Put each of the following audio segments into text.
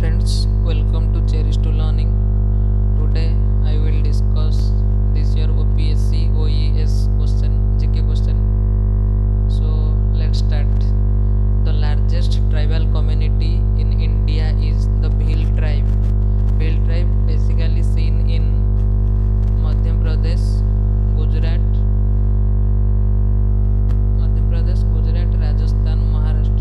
friends, welcome to Cherish to Learning. Today I will discuss this year OPSC OES question, GK question. So let's start. The largest tribal community in India is the Bhil tribe. Bhil tribe basically seen in Madhya Pradesh, Gujarat, Madhya Pradesh, Gujarat, Rajasthan, Maharashtra,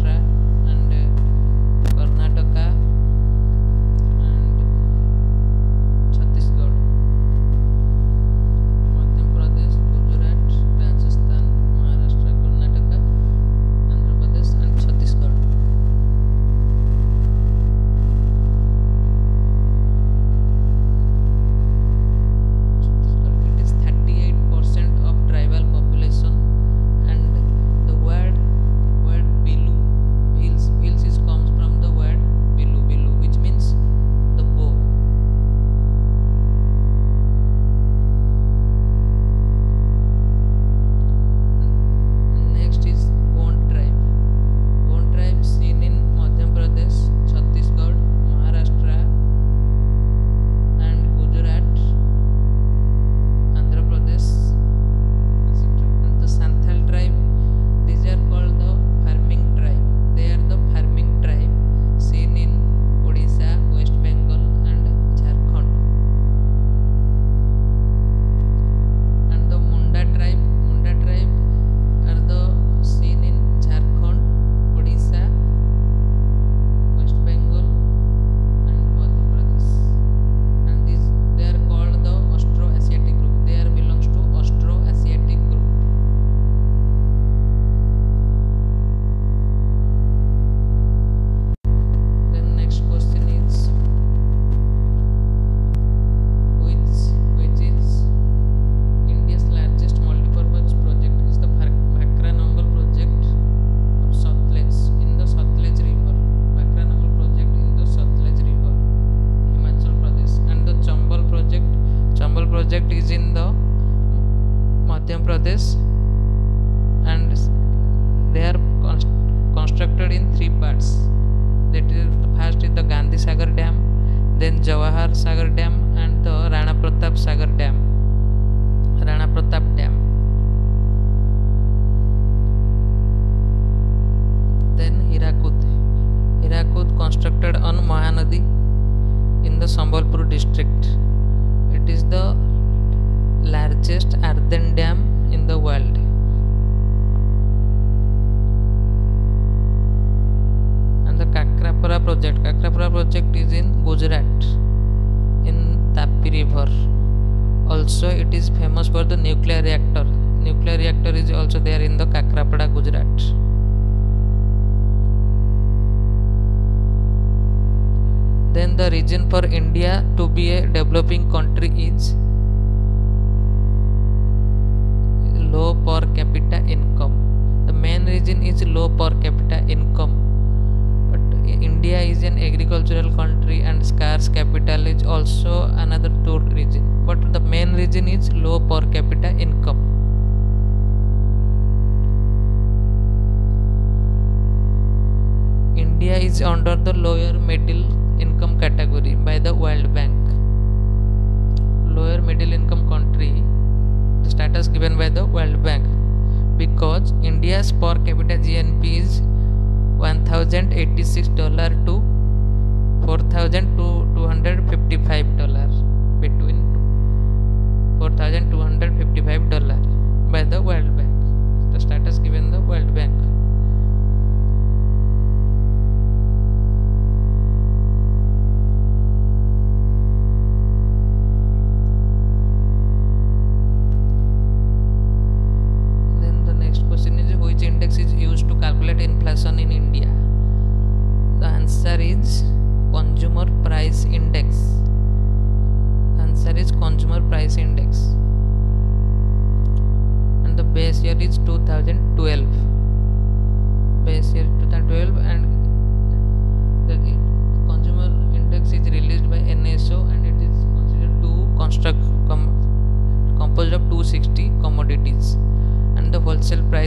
Madhya Pradesh and they are const- constructed in three parts. That is first is the Gandhi Sagar Dam then Jawahar Sagar Dam and the Rana Pratap Sagar Dam. Rana Pratap Dam. Then Hirakud. Hirakud constructed on Mahanadi in the Sambalpur district. It is the largest earthen dam in the world. And the Kakrapura project. Kakrapura project is in Gujarat in Tapi River. Also, it is famous for the nuclear reactor. Nuclear reactor is also there in the Kakrapura, Gujarat. then the region for India to be a developing country is low per capita income. The main reason is low per capita income. But India is an agricultural country and scarce capital is also another two reason. But the main reason is low per capita income. India is under the lower middle income category by the World Bank. Lower middle income country, status given by the World Bank, because India's per capita GNP is 1086 dollar to 4255 dollar between 4255 dollar by the World Bank. The status given the World Bank.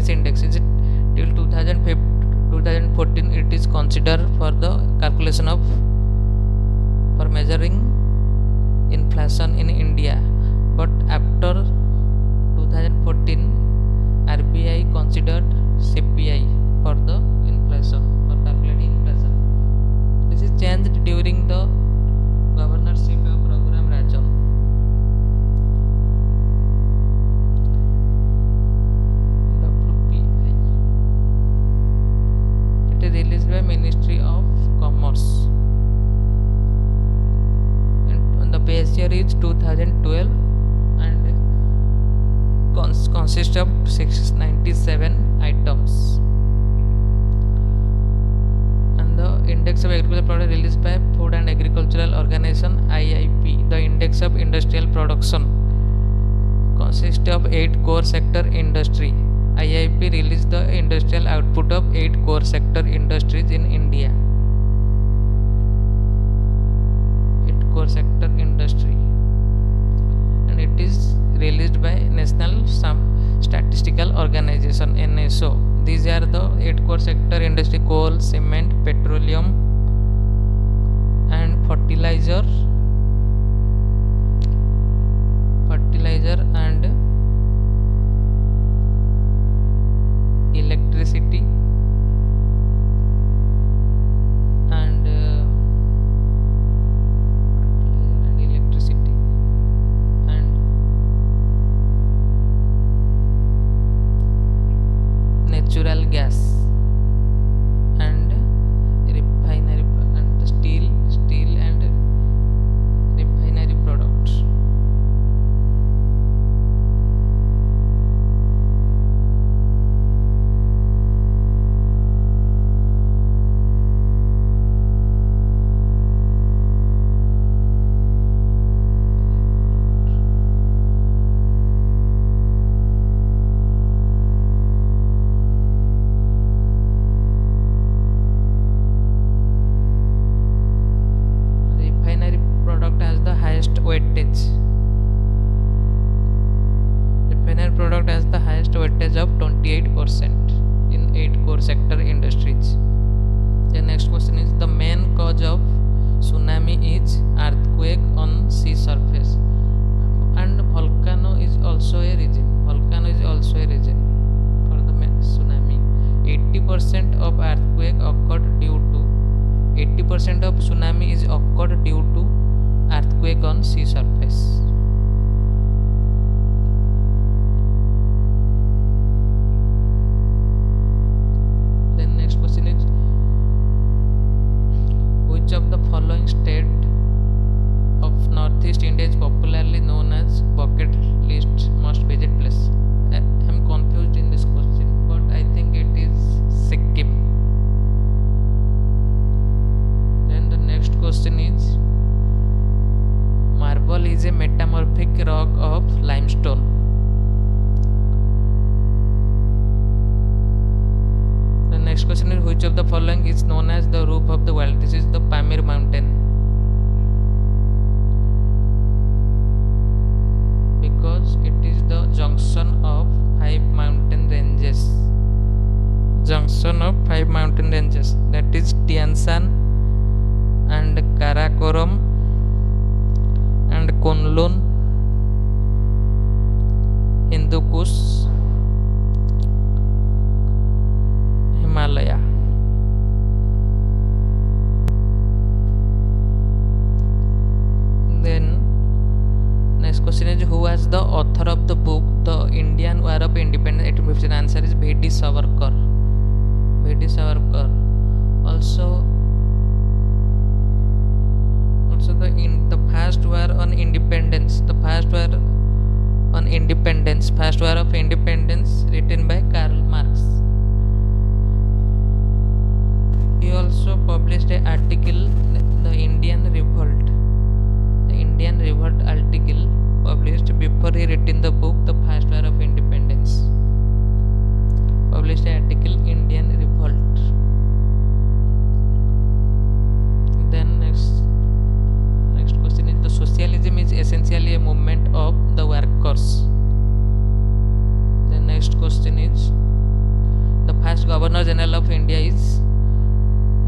Price index is till 2014 it is considered for the calculation of for measuring inflation in India. But after 2014, RBI considered CPI for the inflation for calculating inflation. This is changed during the governorship by Ministry of Commerce. And the base year is 2012 and cons- consists of 697 items. And the Index of Agricultural Product released by Food and Agricultural Organization IIP. The Index of Industrial Production consists of 8 core sector industry. IIP released the is a metamorphic rock of limestone. The next question is which of the following is known as the roof of the world? This is the Pamir mountain. Because it is the junction of five mountain ranges. Junction of five mountain ranges that is Tian Shan and Karakoram and Kunlun, Hindu Kush, Himalaya. Then next question is who was the author of the book The Indian War of Independence 1815? Answer is V.D. Savarkar. V.D. Savarkar. Also the in the first war on independence. The first war on independence. First war of independence written by karl marx. He also published an article the indian revolt. The indian revolt article published before he written the book the first war of independence. Published an article indian revolt. Then next socialism is essentially a movement of the workers. The next question is the first Governor General of India is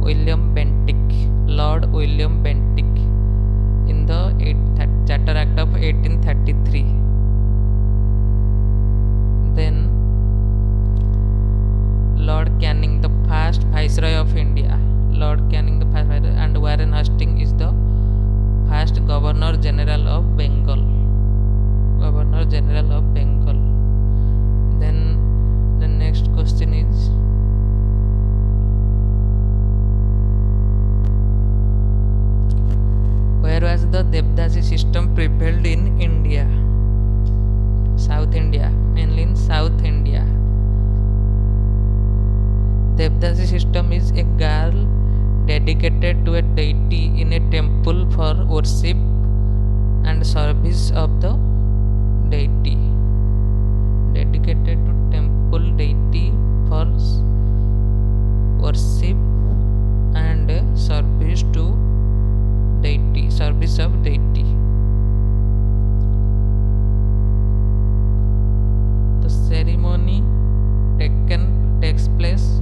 William Bentinck, Lord William Bentinck, in the Charter Act of 1833. Then Lord Canning, the first Viceroy of India, Lord Canning, the first, and Warren Hastings is the first Governor General of Bengal. Governor General of Bengal. Then the next question is Where was the Devdasi system prevailed in India? South India, mainly in South India. Devdasi system is a girl dedicated to a deity in a temple for worship and service of the deity. Dedicated to temple deity for worship and service to deity service of deity. The ceremony taken takes place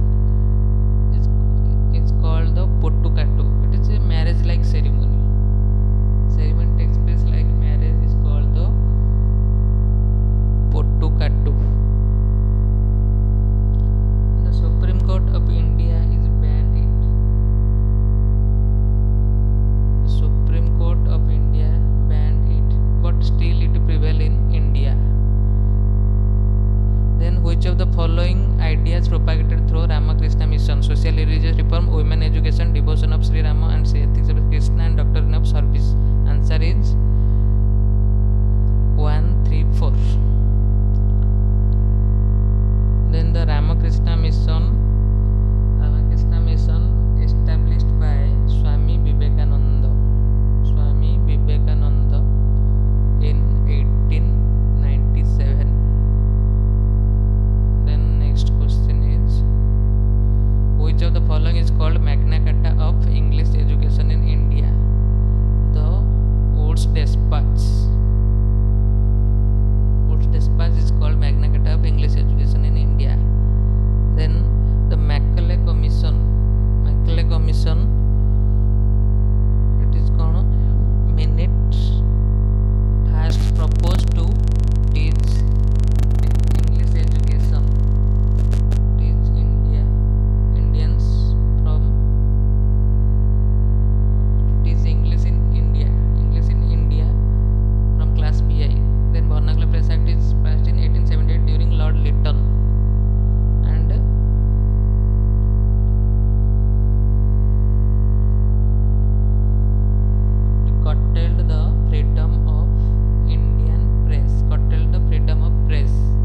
curtailed the freedom of Indian press. Curtailed the freedom of press.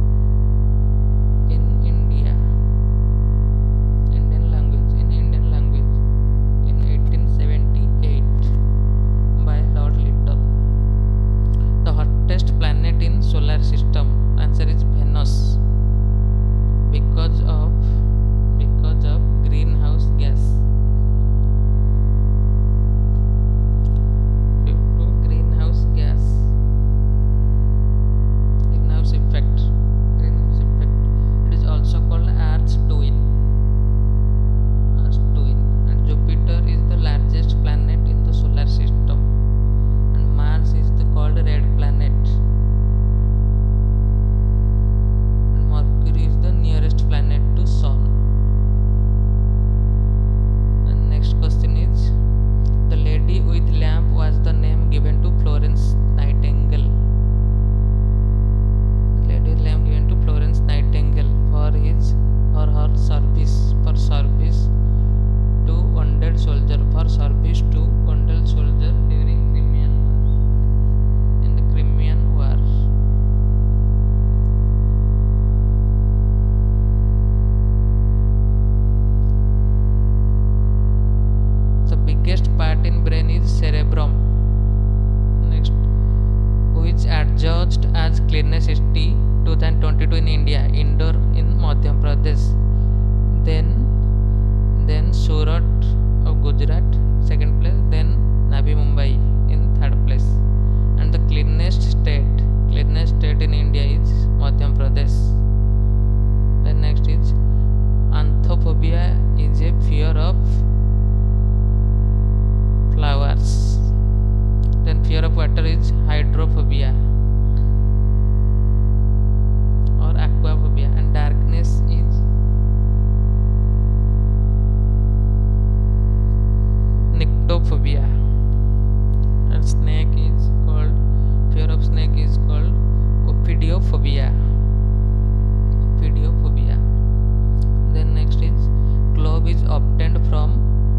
Obtained from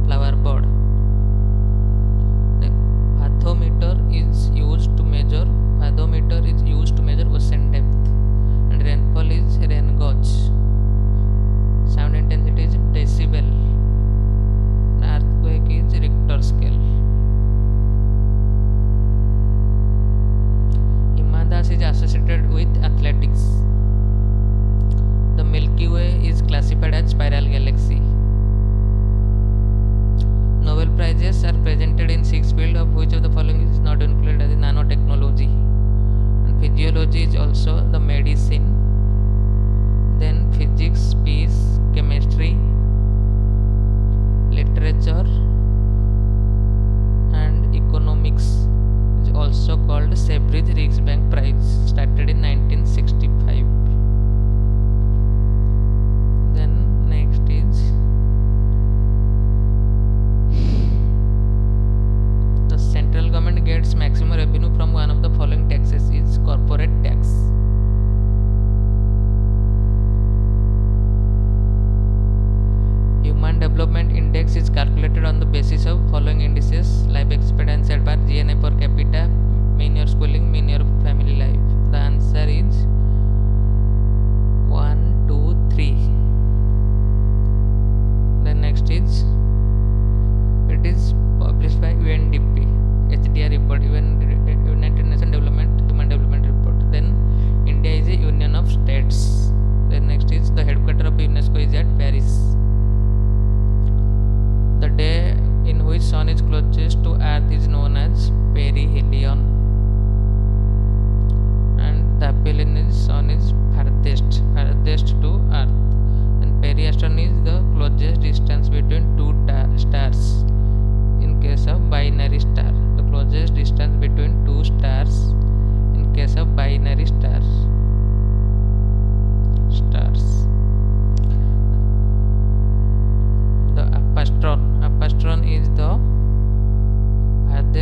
flower bud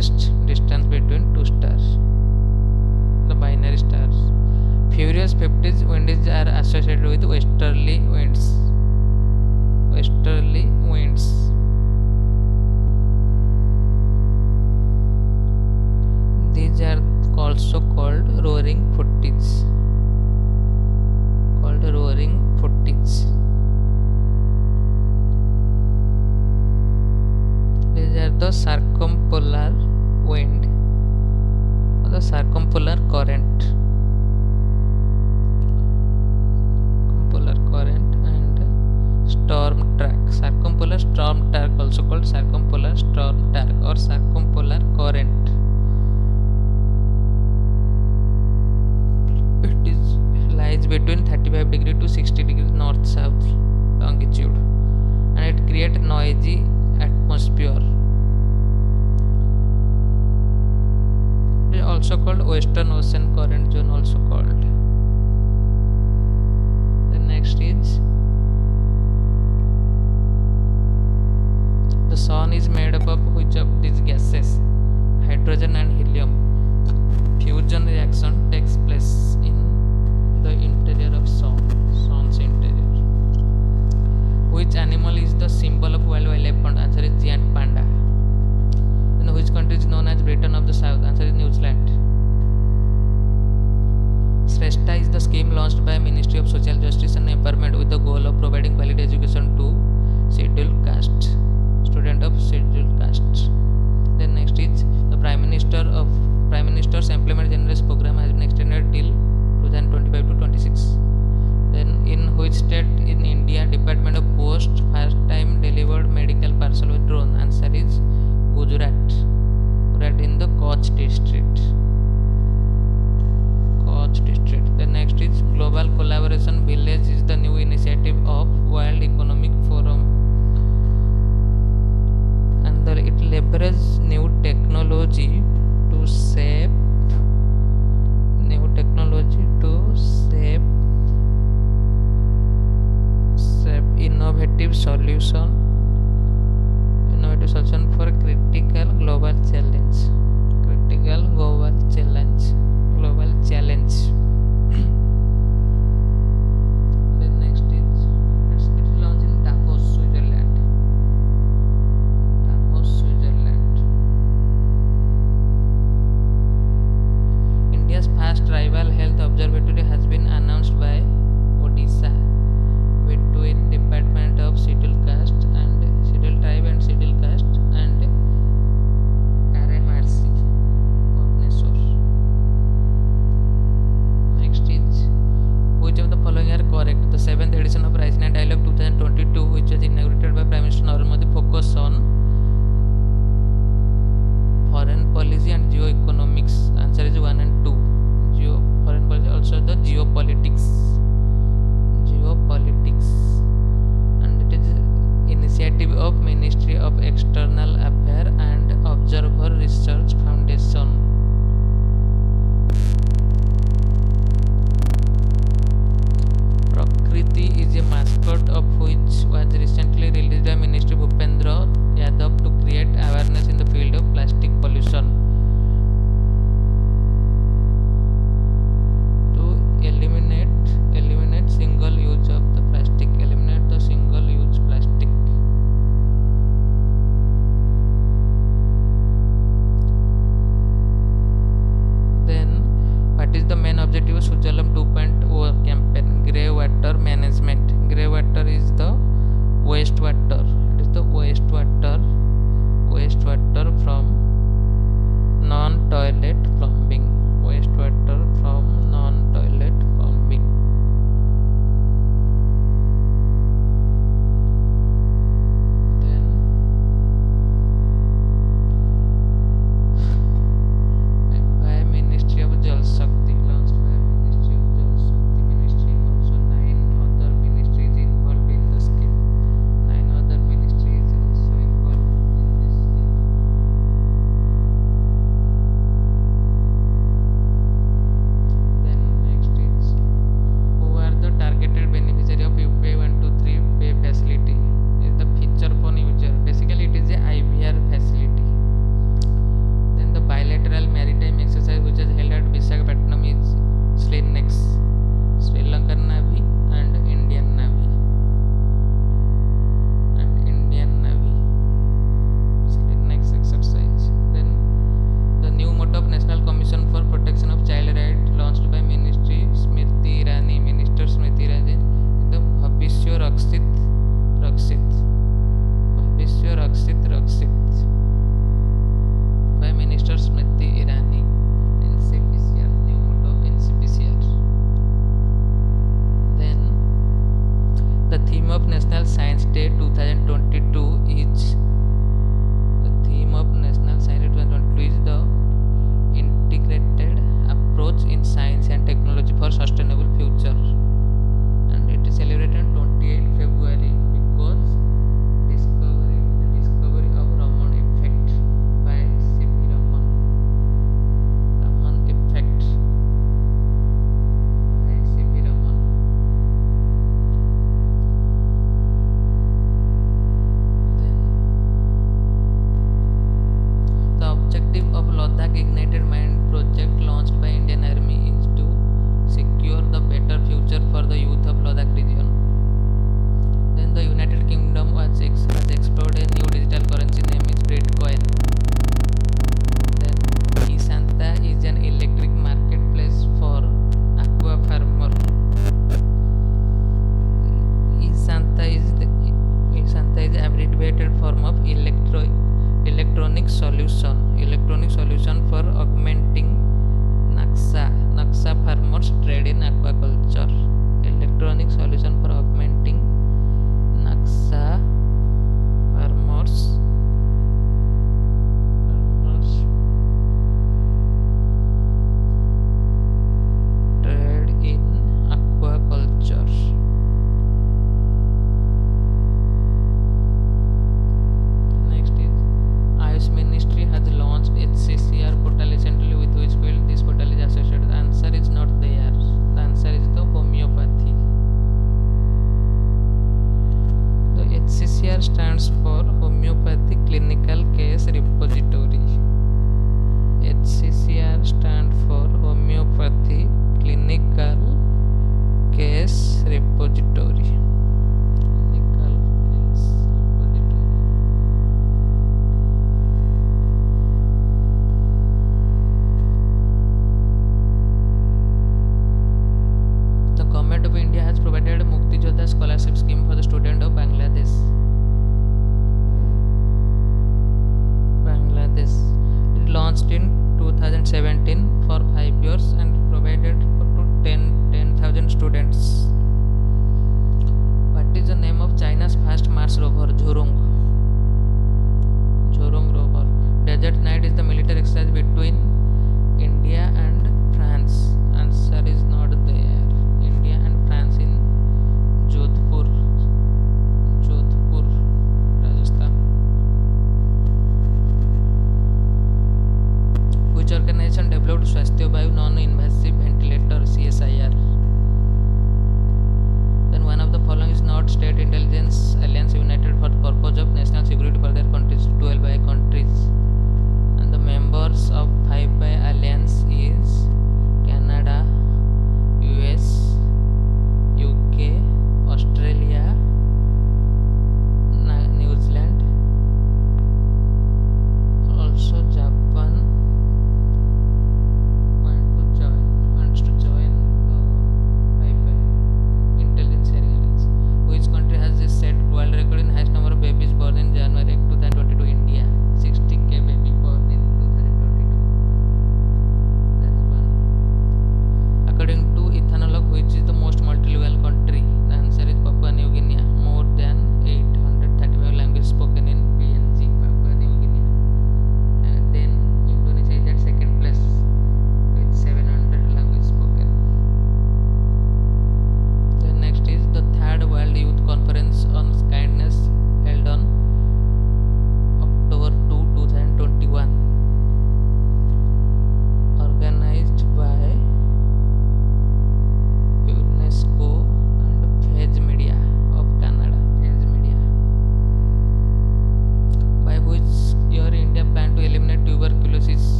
distance between two stars, the binary stars. Furious 50s winds are associated with westerly winds. Westerly winds. These are also called roaring 40s. Called roaring 40s. there the circumpolar wind or the circumpolar current. circumpolar current and storm track. circumpolar storm track also called circumpolar storm track or circumpolar current. It is lies between 35 degree to 60 degree north south longitude. And it creates noisy atmosphere. Also called western ocean current zone also called. The next is the sun is made up of which of these gases? Hydrogen and helium. Fusion reaction takes place in the interior of sun sun's interior. Which animal is the symbol of world wildlife answer is giant panda which country is known as britain of the south answer is new zealand SHRESHTA is the scheme launched by Ministry of Social Justice and Empowerment with the goal of providing quality education to scheduled castes, student of scheduled castes. Then next is the Prime Minister of Prime Minister's Employment Generous Program has been extended till 2025 to 26. Then in which state in India Department of Post first time delivered medical parcel with drone? Answer is Gujarat. Right in the Kutch district. Kutch district. The next is global collaboration village is the new initiative of World Economic Forum. And the it leverages new technology to save new technology to save save innovative solution innovative solution global challenge. Critical global challenge. Global challenge.